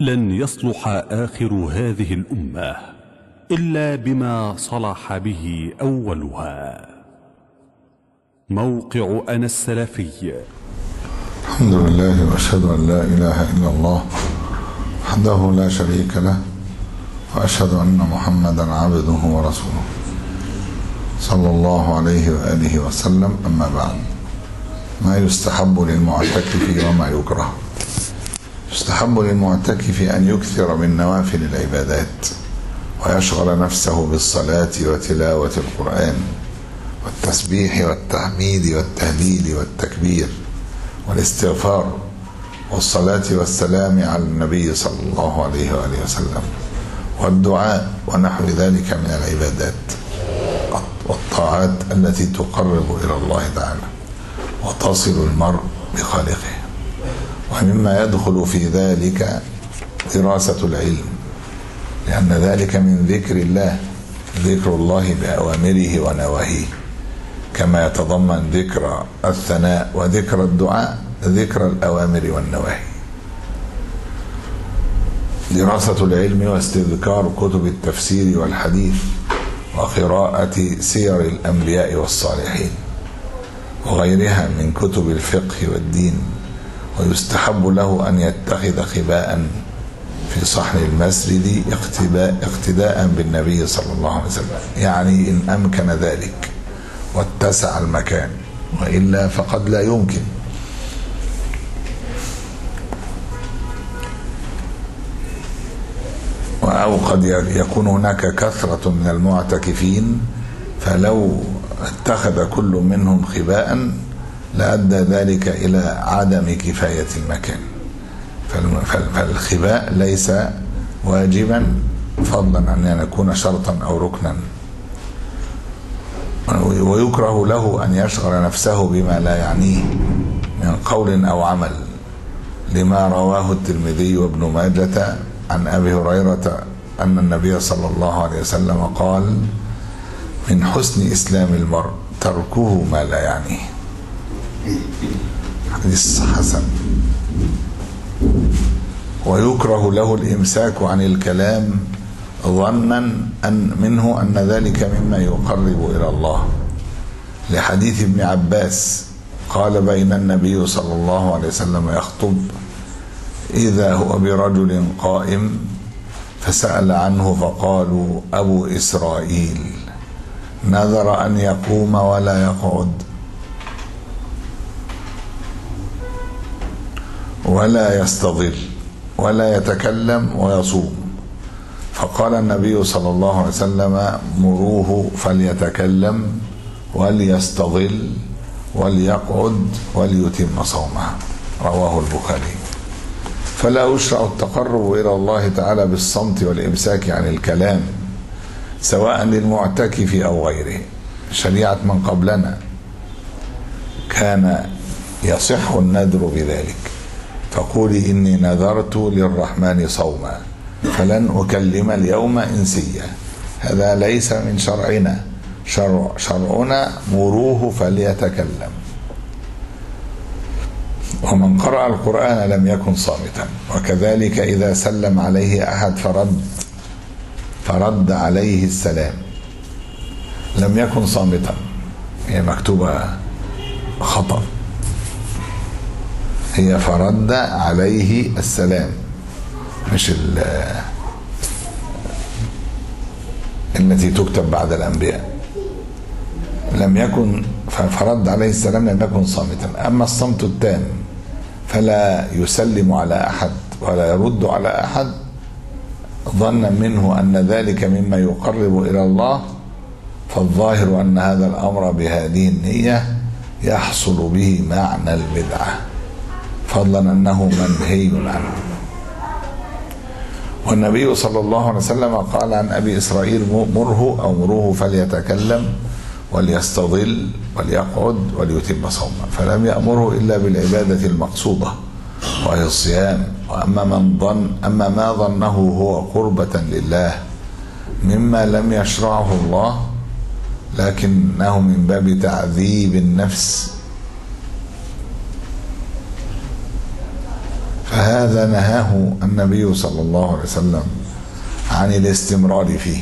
لن يصلح آخر هذه الأمة إلا بما صلح به أولها. موقع أنا السلفي. الحمد لله وأشهد أن لا إله إلا الله وحده لا شريك له وأشهد أن محمدا عبده ورسوله. صلى الله عليه وآله وسلم. أما بعد ما يستحب للمعتكف وما يكره. يستحب للمعتكف أن يكثر من نوافل العبادات ويشغل نفسه بالصلاة وتلاوة القرآن والتسبيح والتحميد والتهليل والتكبير والاستغفار والصلاة والسلام على النبي صلى الله عليه وآله وسلم والدعاء ونحو ذلك من العبادات والطاعات التي تقرب إلى الله تعالى وتصل المرء بخالقه. ومما يدخل في ذلك دراسة العلم لأن ذلك من ذكر الله ذكر الله بأوامره ونواهيه. كما يتضمن ذكر الثناء وذكر الدعاء ذكر الأوامر والنواهي. دراسة العلم واستذكار كتب التفسير والحديث وقراءة سير الأنبياء والصالحين وغيرها من كتب الفقه والدين. ويستحب له أن يتخذ خباء في صحن المسجد اقتداء بالنبي صلى الله عليه وسلم. يعني إن أمكن ذلك واتسع المكان وإلا فقد لا يمكن. أو قد يكون هناك كثرة من المعتكفين فلو اتخذ كل منهم خباء لأدى ذلك إلى عدم كفاية المكان. فالخباء ليس واجبا فضلا عن أن يكون شرطا أو ركنا. ويكره له أن يشغل نفسه بما لا يعنيه من قول أو عمل. لما رواه الترمذي وابن ماجة عن أبي هريرة أن النبي صلى الله عليه وسلم قال من حسن إسلام المرء تركه ما لا يعنيه. حديث حسن. ويكره له الإمساك عن الكلام ظنا أن منه أن ذلك مما يقرب إلى الله. لحديث ابن عباس قال بين النبي صلى الله عليه وسلم يخطب إذا هو برجل قائم فسأل عنه فقالوا أبو إسرائيل. نذر أن يقوم ولا يقعد. ولا يستظل ولا يتكلم ويصوم. فقال النبي صلى الله عليه وسلم مروه فليتكلم وليستظل وليقعد وليتم صومه. رواه البخاري. فلا يشرع التقرب إلى الله تعالى بالصمت والإمساك عن الكلام سواء للمعتكف أو غيره. شريعة من قبلنا كان يصح النذر بذلك. فقولي إني نذرت للرحمن صوما فلن أكلم اليوم إنسيا. هذا ليس من شرعنا. شرع شرعنا مروه فليتكلم. ومن قرأ القرآن لم يكن صامتا. وكذلك إذا سلم عليه أحد فرد فرد عليه السلام. لم يكن صامتا. هي مكتوبة خطأ. هي فرد عليه السلام. مش التي تكتب بعد الأنبياء. لم يكن فرد عليه السلام لم يكن صامتا. أما الصمت التام فلا يسلم على أحد ولا يرد على أحد. ظنا منه أن ذلك مما يقرب إلى الله فالظاهر أن هذا الأمر بهذه النية يحصل به معنى البدعة. فضلا أنه منهي عنه. والنبي صلى الله عليه وسلم قال عن أبي إسرائيل مره أو مروه فليتكلم وليستظل وليقعد وليتم صوما فلم يأمره إلا بالعبادة المقصودة وهي الصيام. وأما من ظن أما ما ظنه هو قربة لله مما لم يشرعه الله لكنه من باب تعذيب النفس. فهذا نهاه النبي صلى الله عليه وسلم عن الاستمرار فيه.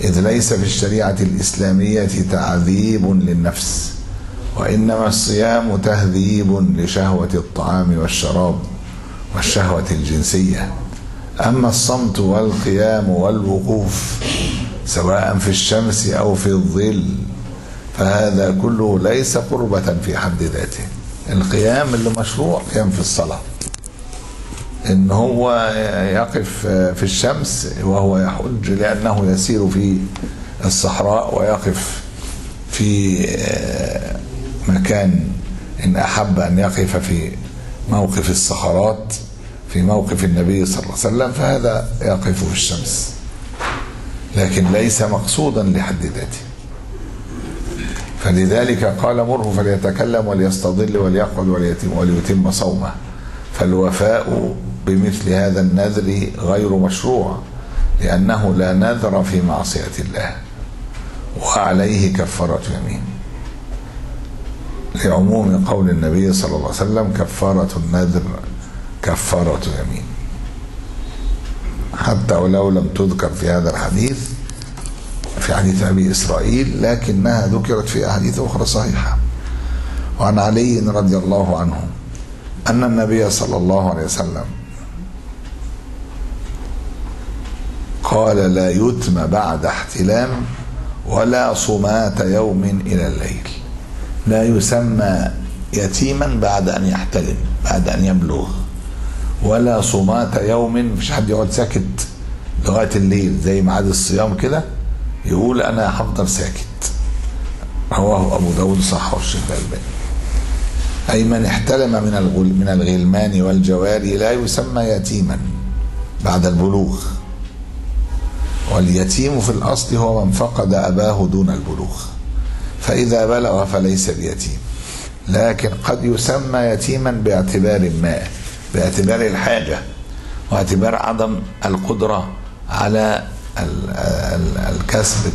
إذ ليس في الشريعة الإسلامية تعذيب للنفس وإنما الصيام تهذيب لشهوة الطعام والشراب والشهوة الجنسية. أما الصمت والقيام والوقوف سواء في الشمس أو في الظل فهذا كله ليس قربة في حد ذاته. القيام اللي مشروع قيام في الصلاة. إن هو يقف في الشمس وهو يحج لأنه يسير في الصحراء ويقف في مكان إن أحب أن يقف في موقف الصخرات في موقف النبي صلى الله عليه وسلم فهذا يقف في الشمس. لكن ليس مقصودا لحد ذاته. فلذلك قال مره فليتكلم وليستظل وليقعد وليتم وليتم صومه. فالوفاء بمثل هذا النذر غير مشروع لأنه لا نذر في معصية الله وعليه كفارة يمين. لعموم قول النبي صلى الله عليه وسلم كفارة النذر كفارة يمين. حتى ولو لم تذكر في هذا الحديث في حديث أبي إسرائيل لكنها ذكرت في أحاديث أخرى صحيحة. وعن علي رضي الله عنه أن النبي صلى الله عليه وسلم قال لا يتم بعد احتلام ولا صمات يوم إلى الليل. لا يسمى يتيما بعد أن يحتلم بعد أن يبلغ. ولا صمات يوم مفيش حد يقعد ساكت لغاية الليل زي ميعاد الصيام كده يقول أنا هفضل ساكت. رواه أبو داود صح والشيخ الألباني. أي من احتلم من من الغلمان والجواري لا يسمى يتيما بعد البلوغ. واليتيم في الأصل هو من فقد أباه دون البلوغ فإذا بلغ فليس بيتيم لكن قد يسمى يتيما باعتبار ما باعتبار الحاجة واعتبار عدم القدرة على الكسب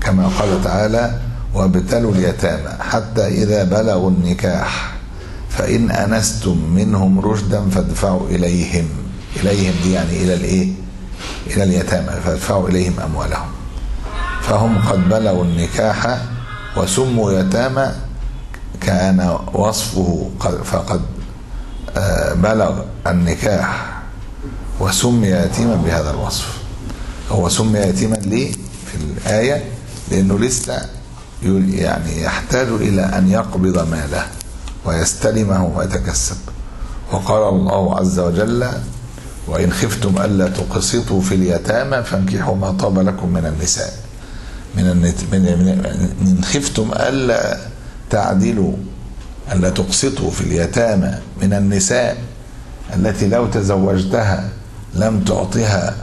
كما قال تعالى وابتلوا اليتامى حتى إذا بلغوا النكاح فإن أنستم منهم رشدا فادفعوا إليهم إليهم دي يعني إلى الإيه؟ إلى اليتامى فادفعوا إليهم أموالهم. فهم قد بلغوا النكاح وسموا يتامى كان وصفه فقد بلغ النكاح وسمي يتيما بهذا الوصف. هو سمي يتيما ليه في الآية لأنه لسه يعني يحتاج إلى أن يقبض ماله ويستلمه ويتكسب. وقال الله عز وجل وإن خفتم ألا تقسطوا في اليتامى فانكحوا ما طاب لكم من النساء. من من, إن خفتم ألا تعدلوا ألا تقسطوا في اليتامى من النساء التي لو تزوجتها لم تعطها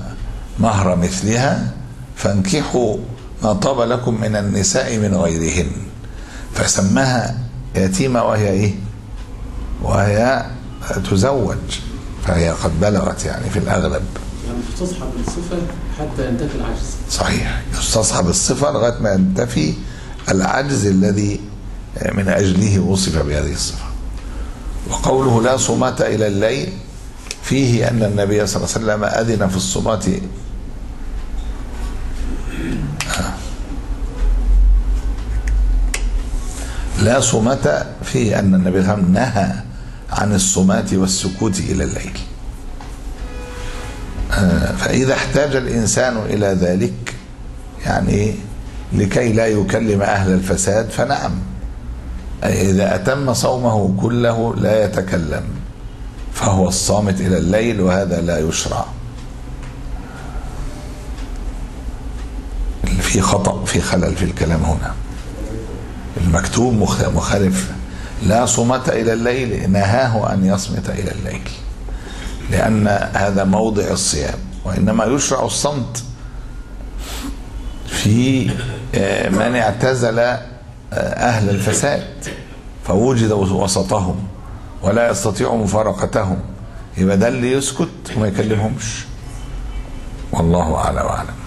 مهر مثلها فانكحوا ما طاب لكم من النساء من غيرهن. فسماها يتيمة وهي إيه؟ وهي تزوج. فهي قد بلغت يعني في الأغلب. يعني تستصحب الصفة حتى ينتفي العجز. صحيح. يستصحب الصفة لغاية ما ينتفي العجز الذي من أجله وصف بهذه الصفة. وقوله لا صمات إلى الليل فيه أن النبي صلى الله عليه وسلم أذن في الصمات. لا صمت فيه أن النبي صلى الله عليه وسلم نهى عن الصمات والسكوت إلى الليل. فإذا احتاج الإنسان إلى ذلك يعني لكي لا يكلم أهل الفساد فنعم. إذا أتم صومه كله لا يتكلم فهو الصامت إلى الليل وهذا لا يشرع. في خطأ في خلل في الكلام هنا. المكتوب مخالف لا صمت إلى الليل نهاه أن يصمت إلى الليل. لأن هذا موضع الصيام وإنما يشرع الصمت. في من اعتزل أهل الفساد فوجد وسطهم ولا يستطيع مفارقتهم. يبقى ده اللي يسكت وما يكلمهمش. والله أعلى وأعلم.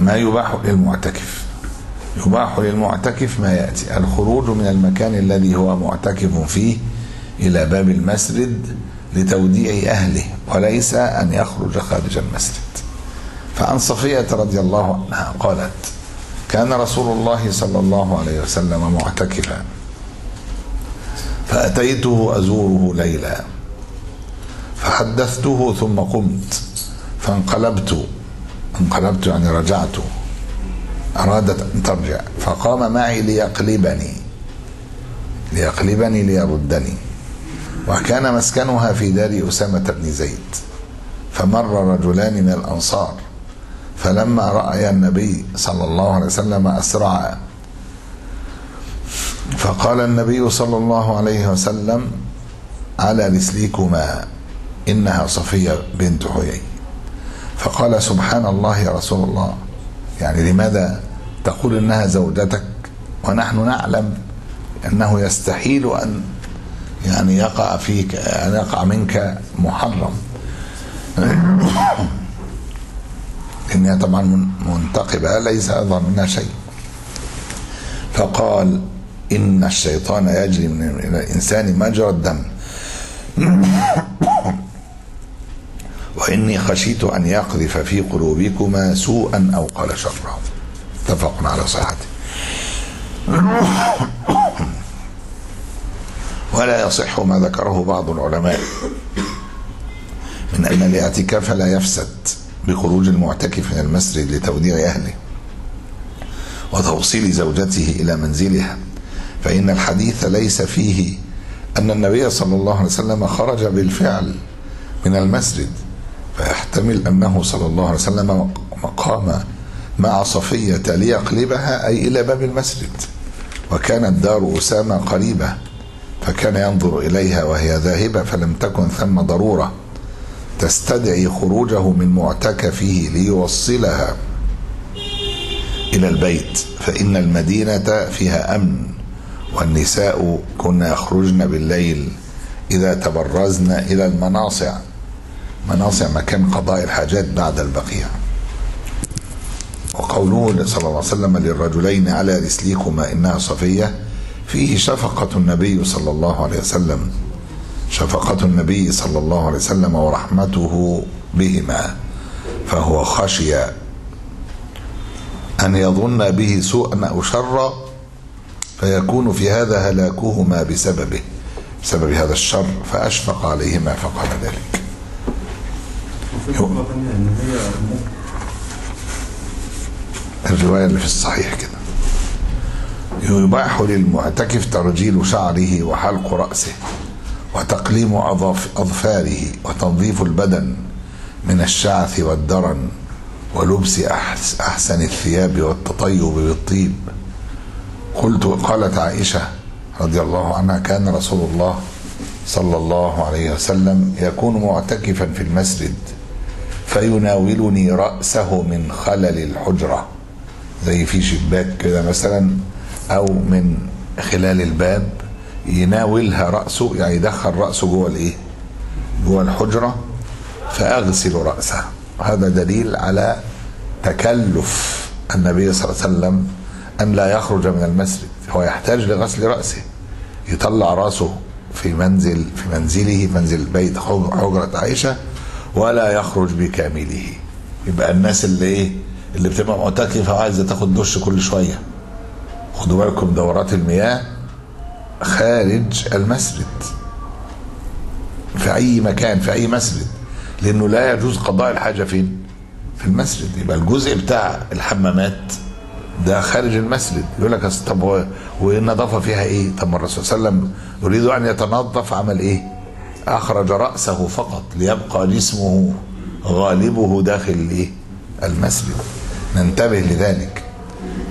ما يباح للمعتكف يباح للمعتكف ما يأتي. الخروج من المكان الذي هو معتكف فيه إلى باب المسجد لتوديع أهله وليس أن يخرج خارج المسجد. فعن صفية رضي الله عنها قالت كان رسول الله صلى الله عليه وسلم معتكفا فأتيته أزوره ليلا فحدثته ثم قمت فانقلبت انقلبت يعني رجعت. أرادت أن ترجع. فقام معي ليقلبني. ليقلبني ليردني. وكان مسكنها في دار أسامة بن زيد. فمر رجلان من الأنصار. فلما رأي النبي صلى الله عليه وسلم أسرع. فقال النبي صلى الله عليه وسلم على رسليكما إنها صفية بنت حيي. فقال سبحان الله يا رسول الله. يعني لماذا تقول إنها زوجتك ونحن نعلم أنه يستحيل أن يعني يقع فيك أن يقع منك محرم. إنها طبعا منتقبة ليس أظهر منها شيء. فقال إن الشيطان يجري من الإنسان مجرى الدم. وإني خشيت أن يقذف في قلوبكما سوءا أو قال شرا اتفق على صحته. ولا يصح ما ذكره بعض العلماء من أن الاعتكاف لا يفسد بخروج المعتكف من المسجد لتوديع أهله وتوصيل زوجته إلى منزلها فإن الحديث ليس فيه أن النبي صلى الله عليه وسلم خرج بالفعل من المسجد فيحتمل أنه صلى الله عليه وسلم مقام مع صفية ليقلبها أي إلى باب المسجد. وكانت دار أسامة قريبة فكان ينظر إليها وهي ذاهبة فلم تكن ثم ضرورة تستدعي خروجه من معتكفه ليوصلها إلى البيت. فإن المدينة فيها أمن والنساء كن يخرجن بالليل إذا تبرزن إلى المناصع. مناصع مكان قضاء الحاجات بعد البقيع. وقوله صلى الله عليه وسلم للرجلين على رسليكما إنها صفية فيه شفقة النبي صلى الله عليه وسلم. شفقة النبي صلى الله عليه وسلم ورحمته بهما. فهو خشي أن يظن به سوءا أو شرا فيكون في هذا هلاكهما بسببه بسبب هذا الشر فأشفق عليهما فقال ذلك وفي نقطة ثانية إن هي الرواية اللي في الصحيح كده. يباح للمعتكف ترجيل شعره وحلق رأسه وتقليم أظفاره وتنظيف البدن من الشعث والدرن ولبس أحس- أحسن الثياب والتطيب بالطيب. قلت قالت عائشة رضي الله عنها كان رسول الله صلى الله عليه وسلم يكون معتكفا في المسجد فيناولني رأسه من خلل الحجرة. زي في شباك كده مثلا أو من خلال الباب يناولها رأسه يعني يدخل رأسه جوه الإيه؟ جوه الحجرة فأغسل رأسه. هذا دليل على تكلف النبي صلى الله عليه وسلم أن لا يخرج من المسجد. هو يحتاج لغسل رأسه. يطلع رأسه في منزل في منزله منزل بيت حجرة عائشة ولا يخرج بكامله. يبقى الناس اللي إيه؟ اللي بتبقى معتكفة وعايزة تاخد دش كل شوية. خدوا بالكم دورات المياه خارج المسجد. في أي مكان في أي مسجد. لأنه لا يجوز قضاء الحاجة فين؟ في المسجد. يبقى الجزء بتاع الحمامات ده خارج المسجد. يقول لك طب والنظافه فيها إيه؟ طب ما الرسول صلى الله عليه وسلم يريد أن يتنظف عمل إيه؟ أخرج رأسه فقط ليبقى جسمه غالبه داخل الايه المسجد. ننتبه لذلك.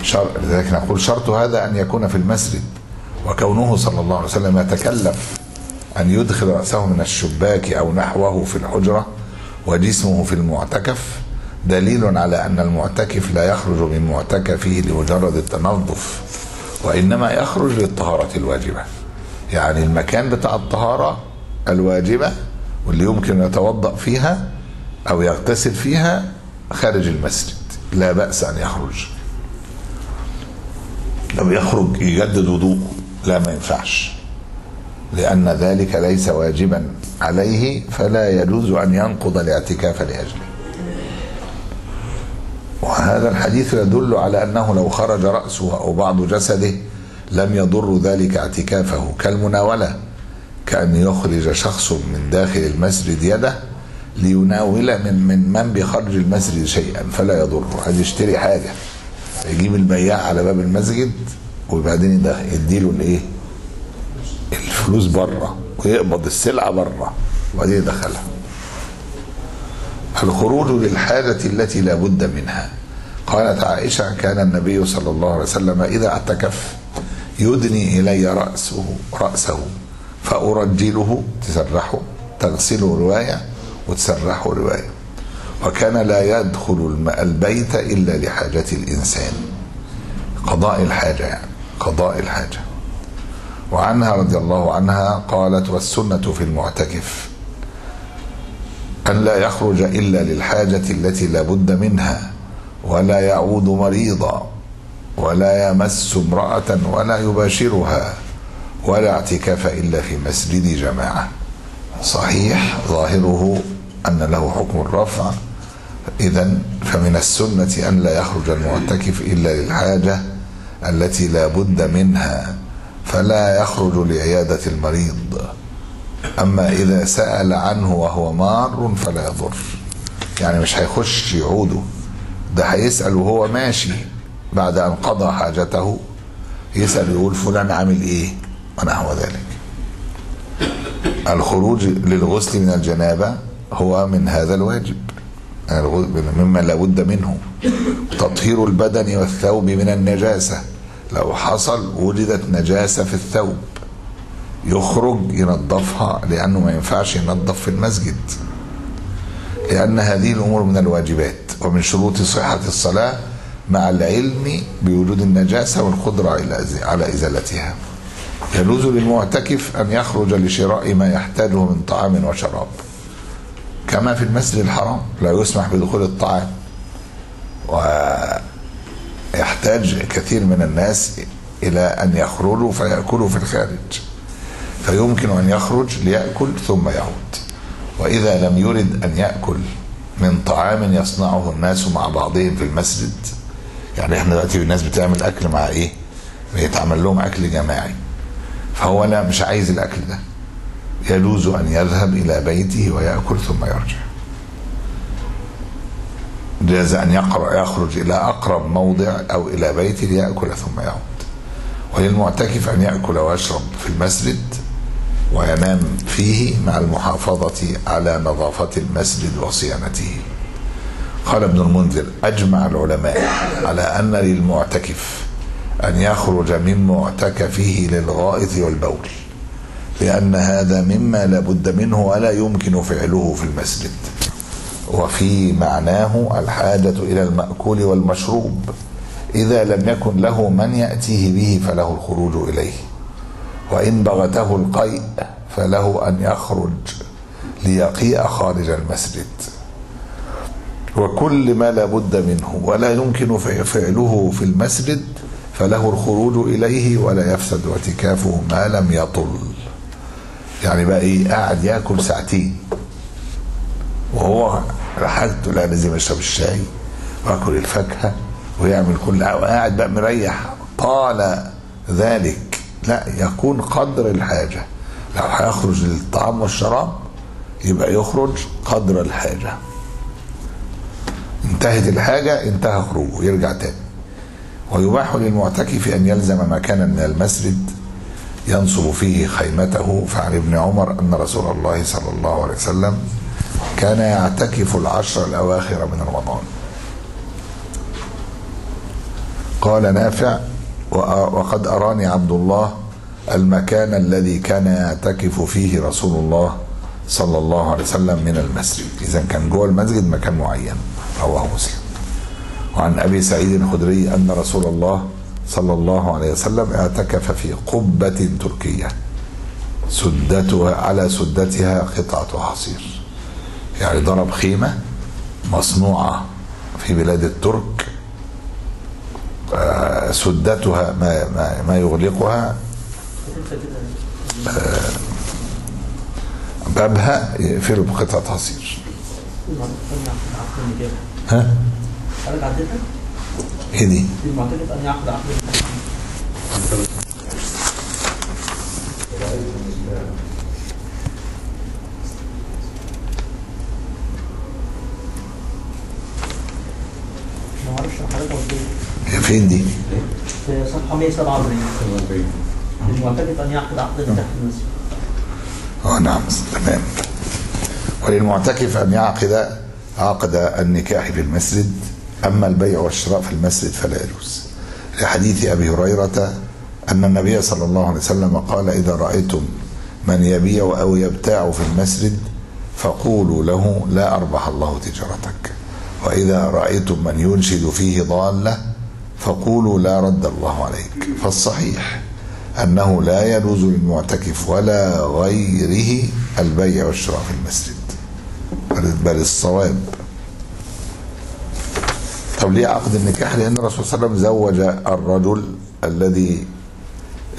شر... لذلك نقول شرط هذا أن يكون في المسجد. وكونه صلى الله عليه وسلم يتكلف أن يدخل رأسه من الشباك أو نحوه في الحجرة وجسمه في المعتكف دليل على أن المعتكف لا يخرج من معتكفه لمجرد التنظف وإنما يخرج للطهارة الواجبة. يعني المكان بتاع الطهارة الواجبة واللي يمكن يتوضأ فيها أو يغتسل فيها خارج المسجد لا بأس أن يخرج. أو يخرج يجدد وضوءه لا ما ينفعش. لأن ذلك ليس واجبا عليه فلا يجوز أن ينقض الاعتكاف لأجله. وهذا الحديث يدل على أنه لو خرج رأسه أو بعض جسده لم يضر ذلك اعتكافه. كالمناولة. كأن يخرج شخص من داخل المسجد يده ليناول من من من بخرج المسجد شيئا فلا يضره. هذا يشتري حاجة يجيب البياع على باب المسجد وبعدين يديله الإيه؟ الفلوس بره ويقبض السلعة بره وبعدين يدخلها. الخروج للحاجة التي لا بد منها. قالت عائشة كان النبي صلى الله عليه وسلم إذا اعتكف يدني إلي رأسه رأسه. فأرجله تسرحه تغسله رواية وتسرحه رواية. وكان لا يدخل البيت إلا لحاجة الإنسان. قضاء الحاجة يعني قضاء الحاجة. وعنها رضي الله عنها قالت والسنة في المعتكف أن لا يخرج إلا للحاجة التي لا بد منها ولا يعود مريضا ولا يمس امرأة ولا يباشرها. ولا اعتكاف إلا في مسجد جماعة. صحيح ظاهره أن له حكم الرفع. إذا فمن السنة أن لا يخرج المعتكف إلا للحاجة التي لا بد منها فلا يخرج لعيادة المريض. أما إذا سأل عنه وهو مار فلا يضر. يعني مش هيخش يعوده ده هيسأل وهو ماشي بعد أن قضى حاجته يسأل يقول فلان عامل إيه؟ ونحو ذلك. الخروج للغسل من الجنابة هو من هذا الواجب. مما لا بد منه. تطهير البدن والثوب من النجاسة. لو حصل وجدت نجاسة في الثوب. يخرج ينظفها لأنه ما ينفعش ينظف في المسجد. لأن هذه الأمور من الواجبات. ومن شروط صحة الصلاة مع العلم بوجود النجاسة والقدرة على- على إزالتها. يجوز للمعتكف أن يخرج لشراء ما يحتاجه من طعام وشراب. كما في المسجد الحرام لا يسمح بدخول الطعام. ويحتاج كثير من الناس إلى أن يخرجوا فيأكلوا في الخارج. فيمكن أن يخرج ليأكل ثم يعود. وإذا لم يرد أن يأكل من طعام يصنعه الناس مع بعضهم في المسجد يعني إحنا دلوقتي الناس بتعمل أكل مع إيه؟ بيتعمل لهم أكل جماعي. فهو لا مش عايز الأكل ده. يجوز أن يذهب إلى بيته ويأكل ثم يرجع. جاز أن يقرأ يخرج إلى أقرب موضع أو إلى بيته ليأكل ثم يعود. وللمعتكف أن يأكل ويشرب في المسجد وينام فيه مع المحافظة على نظافة المسجد وصيانته. قال ابن المنذر أجمع العلماء على أن للمعتكف أن يخرج من معتكفه للغائط والبول لأن هذا مما لا بد منه ولا يمكن فعله في المسجد. وفي معناه الحاجة إلى المأكول والمشروب. إذا لم يكن له من يأتيه به فله الخروج إليه. وإن بغته القيء فله أن يخرج ليقيء خارج المسجد. وكل ما لا بد منه ولا يمكن فعله في المسجد فله الخروج إليه ولا يفسد اعتكافه ما لم يطل. يعني بقى إيه؟ قاعد يأكل ساعتين. وهو حاجته لا لازم يشرب الشاي وياكل الفاكهة ويعمل كل قاعد بقى مريح. طال ذلك. لا يكون قدر الحاجة. لو هيخرج للطعام والشراب يبقى يخرج قدر الحاجة. انتهت الحاجة انتهى خروجه. يرجع تاني. ويباح للمعتكف أن يلزم مكانا من المسجد ينصب فيه خيمته. فعن ابن عمر أن رسول الله صلى الله عليه وسلم كان يعتكف العشر الأواخر من رمضان. قال نافع وقد أراني عبد الله المكان الذي كان يعتكف فيه رسول الله صلى الله عليه وسلم من المسجد. اذا كان جوه المسجد مكان معين رواه مسلم. وعن أبي سعيد الخدري أن رسول الله صلى الله عليه وسلم اعتكف في قبة تركية. سدتها على سدتها قطعة حصير يعني ضرب خيمة مصنوعة في بلاد الترك. آه، سدتها ما, ما, ما يغلقها. آه، بابها يقفله بقطعة حصير ها؟ حضرتك عدتها؟ إيه دي؟ دي المعتقد أن يعقد عقد. ما أعرفش حضرتك قلت فين دي؟ في صفحة 147 المعتقد ان يعقد عقد النكاح في المسجد آه نعم تمام. وللمعتكف أن يعقد عقد النكاح في المسجد أما البيع والشراء في المسجد فلا يجوز. لحديث أبي هريرة أن النبي صلى الله عليه وسلم قال إذا رأيتم من يبيع أو يبتاع في المسجد فقولوا له لا أربح الله تجارتك. وإذا رأيتم من ينشد فيه ضالة فقولوا لا رد الله عليك. فالصحيح أنه لا يجوز للمعتكف ولا غيره البيع والشراء في المسجد بل الصواب. طب ليه عقد النكاح؟ لأن الرسول صلى الله عليه وسلم زوج الرجل الذي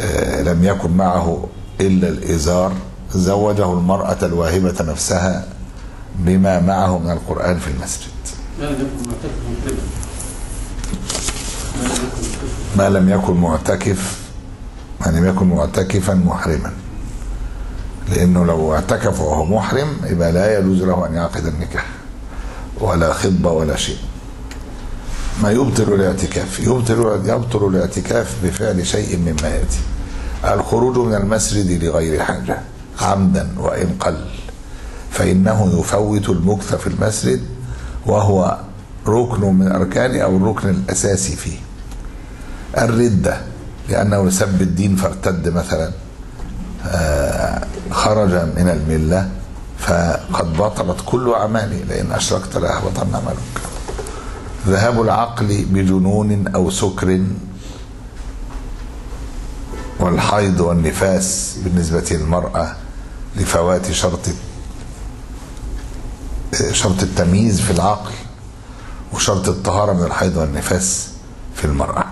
آه، لم يكن معه إلا الإزار زوجه المرأة الواهبة نفسها بما معه من القرآن في المسجد. ما لم يكن معتكف ما لم يكن معتكفا محرما. لأنه لو اعتكف وهو محرم يبقى لا يجوز له أن يعقد النكاح ولا خطبة ولا شيء. ما يبطل الاعتكاف. يبطل يبطل الاعتكاف بفعل شيء مما يأتي. الخروج من المسجد لغير حاجة عمدا وإن قل. فإنه يفوت المكث في المسجد وهو ركن من أركان أو الركن الأساسي فيه. الردة لأنه سب الدين فارتد مثلا آه، خرج من الملة فقد بطلت كل أعماله لأن أشركت لأحبطن عملك ذهاب العقل بجنون أو سكر والحيض والنفاس بالنسبة للمرأة لفوات شرط شرط التمييز في العقل وشرط الطهارة من الحيض والنفاس في المرأة.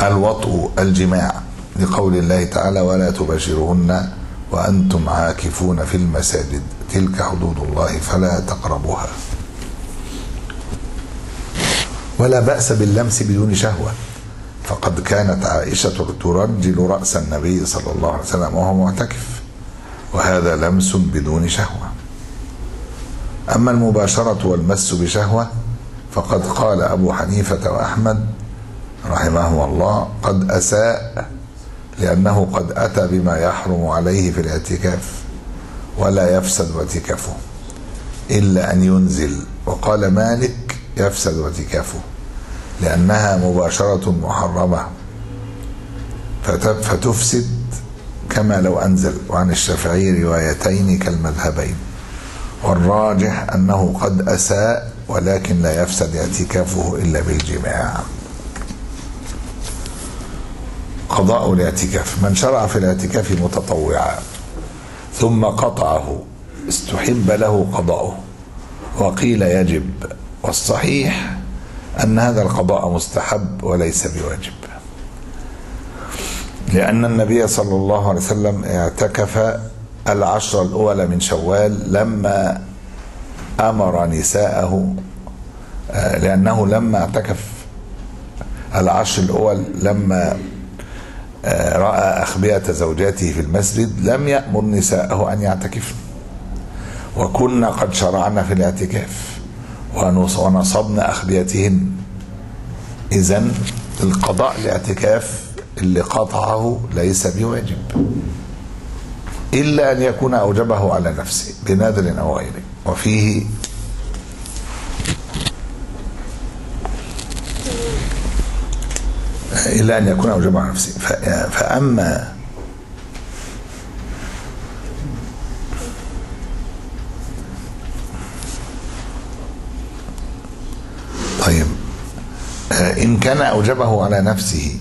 الوطء الجماع لقول الله تعالى ولا تباشرهن وأنتم عاكفون في المساجد. تلك حدود الله فلا تقربوها. ولا بأس باللمس بدون شهوة. فقد كانت عائشة ترجل رأس النبي صلى الله عليه وسلم وهو معتكف. وهذا لمس بدون شهوة. أما المباشرة والمس بشهوة فقد قال أبو حنيفة وأحمد رحمه الله قد أساء لأنه قد أتى بما يحرم عليه في الاعتكاف ولا يفسد اعتكافه إلا أن ينزل. وقال مالك يفسد اعتكافه. لأنها مباشرة محرمة. فت- فتفسد كما لو أنزل وعن الشافعي روايتين كالمذهبين. والراجح أنه قد أساء ولكن لا يفسد اعتكافه إلا بالجماع. قضاء الاعتكاف من شرع في الاعتكاف متطوعا ثم قطعه استحب له قضاؤه وقيل يجب. والصحيح أن هذا القضاء مستحب وليس بواجب. لأن النبي صلى الله عليه وسلم اعتكف العشر الأولى من شوال لما أمر نساءه لأنه لما اعتكف العشر الأول لما رأى أخبية زوجاته في المسجد لم يأمر نساءه أن يعتكفن. وكنا قد شرعنا في الاعتكاف. ونص- ونصبنا أخبيتهن. إذا القضاء الاعتكاف اللي قطعه ليس بواجب. إلا أن يكون أوجبه على نفسه بنذر أو غيره. وفيه إلا أن يكون أوجبه على نفسه. فأما آه، إن كان أوجبه على نفسه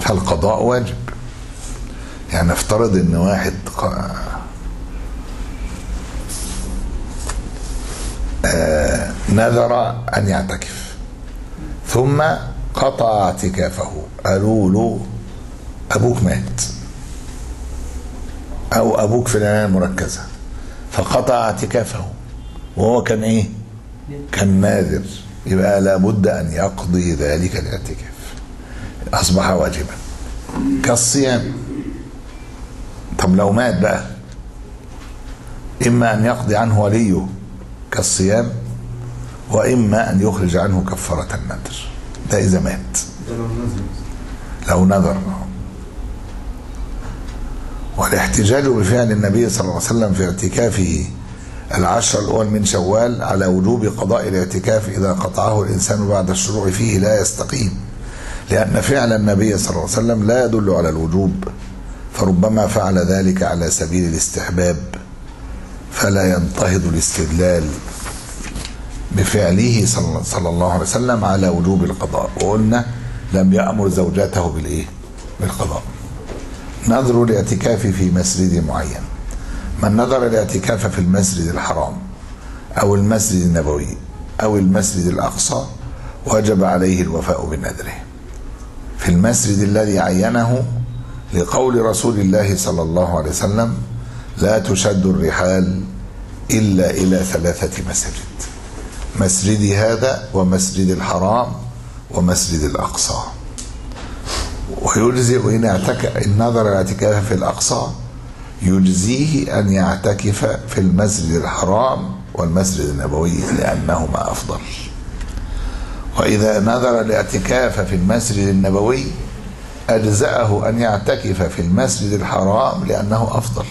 فالقضاء واجب. يعني نفترض إن واحد آه، نذر أن يعتكف ثم قطع اعتكافه. قالوا له أبوك مات. أو أبوك في العناية المركزة. فقطع اعتكافه. وهو كان إيه؟ كان ناذر. يبقى لابد أن يقضي ذلك الاعتكاف أصبح واجبا. كالصيام. طب لو مات بقى. إما أن يقضي عنه وليه كالصيام وإما أن يخرج عنه كفارة النذر. ده إذا مات. لو نذر. والاحتجاج بفعل النبي صلى الله عليه وسلم في اعتكافه العشر الأول من شوال على وجوب قضاء الاعتكاف إذا قطعه الإنسان بعد الشروع فيه لا يستقيم. لأن فعل النبي صلى الله عليه وسلم لا يدل على الوجوب فربما فعل ذلك على سبيل الاستحباب فلا ينتهض الاستدلال بفعله صلى الله عليه وسلم على وجوب القضاء. وقلنا لم يأمر زوجاته بالإيه؟ بالقضاء. نذر الاعتكاف في مسجد معين. من نذر الاعتكاف في المسجد الحرام أو المسجد النبوي أو المسجد الأقصى وجب عليه الوفاء بنذره. في المسجد الذي عينه لقول رسول الله صلى الله عليه وسلم لا تشد الرحال إلا إلى ثلاثة مساجد. مسجد هذا ومسجد الحرام ومسجد الأقصى. ويجزئ إن إن نظر الاعتكاف في الأقصى يجزيه أن يعتكف في المسجد الحرام والمسجد النبوي لأنهما أفضل. وإذا نظر الاعتكاف في المسجد النبوي أجزأه أن يعتكف في المسجد الحرام لأنه أفضل.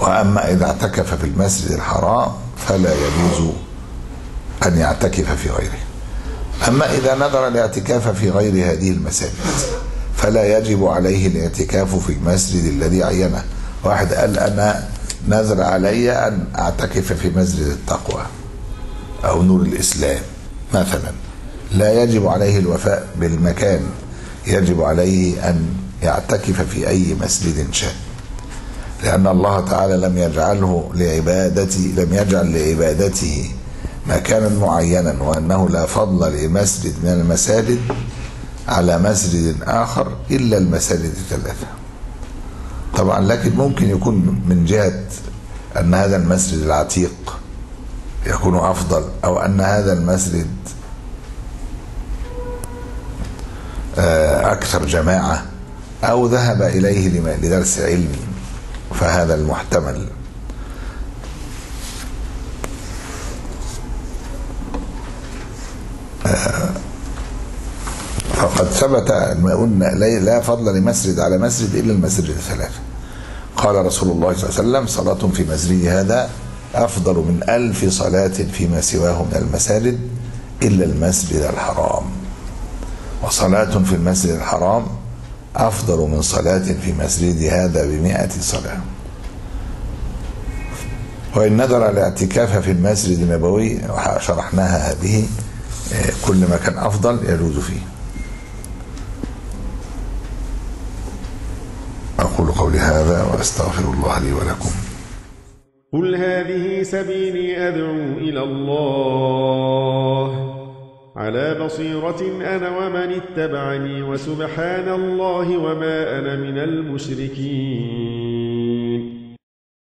وأما إذا اعتكف في المسجد الحرام فلا يجوز أن يعتكف في غيره. أما إذا نظر الاعتكاف في غير هذه المساجد فلا يجب عليه الاعتكاف في المسجد الذي عينه. واحد قال أنا نذر علي أن أعتكف في مسجد التقوى أو نور الإسلام مثلا. لا يجب عليه الوفاء بالمكان. يجب عليه أن يعتكف في أي مسجد شاء لأن الله تعالى لم يجعله لعبادتي لم يجعل لعبادته مكانا معينا وأنه لا فضل لمسجد من المساجد على مسجد آخر إلا المساجد الثلاثة. طبعا لكن ممكن يكون من جهة أن هذا المسجد العتيق يكون أفضل أو أن هذا المسجد أكثر جماعة أو ذهب إليه لدرس علم فهذا المحتمل. فقد ثبت ما قلنا لا فضل لمسجد على مسجد إلا المسجد الثلاثه قال رسول الله صلى الله عليه وسلم صلاة في مسجد هذا أفضل من ألف صلاة فيما سواه من المساجد إلا المسجد الحرام. وصلاة في المسجد الحرام أفضل من صلاة في مسجد هذا بمئة صلاة. وإن نظر الاعتكاف في المسجد النبوي شرحناها هذه كل ما كان أفضل يجوز فيه. قولي هذا وأستغفر الله لي ولكم. قل هذه سبيلي أدعو إلى الله. على بصيرة أنا ومن اتبعني وسبحان الله وما أنا من المشركين.